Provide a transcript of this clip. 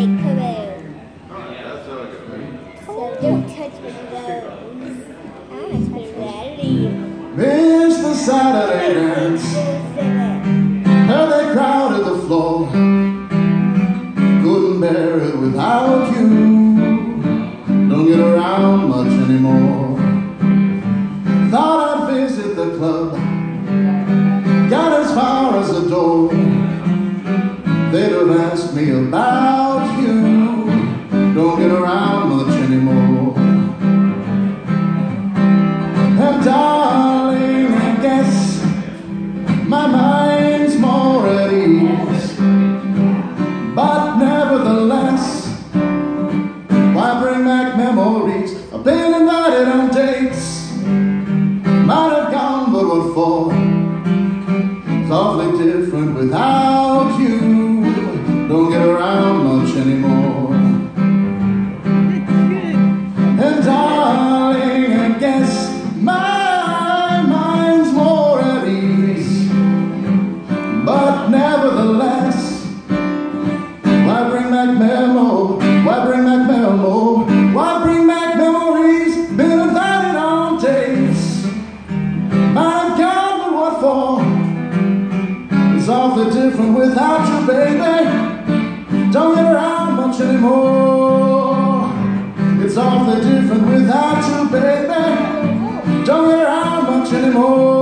like Kaboom. Oh, so don't touch my nose. I want to touch Daddy. Miss the Saturday dance. How they crowded the floor. Couldn't bear it without you. Don't get around much anymore. Thought I'd visit the club. Have asked me about you. Don't get around much anymore. And darling, I guess my mind's more at ease. But nevertheless, why bring back memories? I've been invited on dates. Might have gone, but what for? It's awfully different without nevertheless, why bring back memo? Why bring back memo? Why bring back memories? Been invited on. My God, but what for? It's awfully different without you, baby. Don't get around much anymore. It's awfully different without you, baby. Don't get around much anymore.